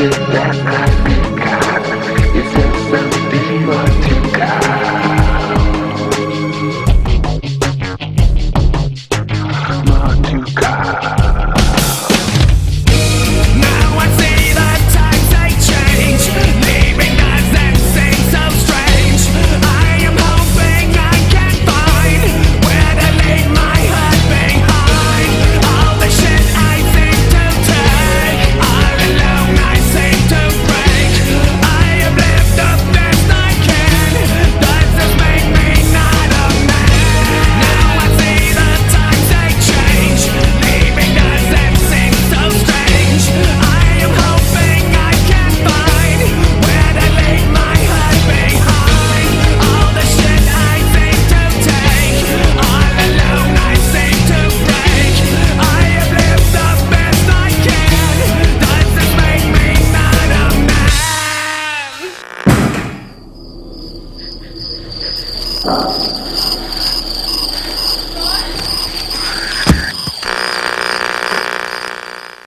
If that might